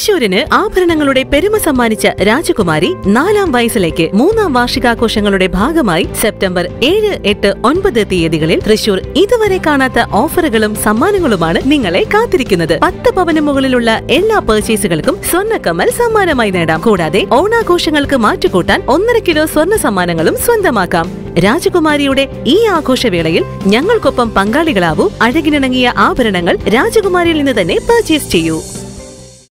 തൃശൂരിന് ആഭരണങ്ങളുടെ പെരുമ സമ്മാനിച്ച രാജകുമാരി നാലാം വയസ്സിലേക്ക് മൂന്നാം വാർഷികാഘോഷങ്ങളുടെ ഭാഗമായി സെപ്റ്റംബർ ഏഴ് എട്ട് ഒൻപത് തീയതികളിൽ തൃശൂർ ഇതുവരെ കാണാത്ത ഓഫറുകളും സമ്മാനങ്ങളുമാണ് നിങ്ങളെ കാത്തിരിക്കുന്നത്. പത്ത് പവന് മുകളിലുള്ള എല്ലാ പർച്ചേസുകൾക്കും സ്വർണക്കമ്മൽ സമ്മാനമായി നേടാം. കൂടാതെ ഓണാഘോഷങ്ങൾക്ക് മാറ്റുകൂട്ടാൻ ഒന്നര കിലോ സ്വർണ സമ്മാനങ്ങളും സ്വന്തമാക്കാം. രാജകുമാരിയുടെ ഈ ആഘോഷവേളയിൽ ഞങ്ങൾക്കൊപ്പം പങ്കാളികളാവൂ. അഴകിനിണങ്ങിയ ആഭരണങ്ങൾ രാജകുമാരിയിൽ നിന്ന് തന്നെ പർച്ചേസ് ചെയ്യൂ.